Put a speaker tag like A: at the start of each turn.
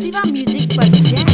A: Siva Music presents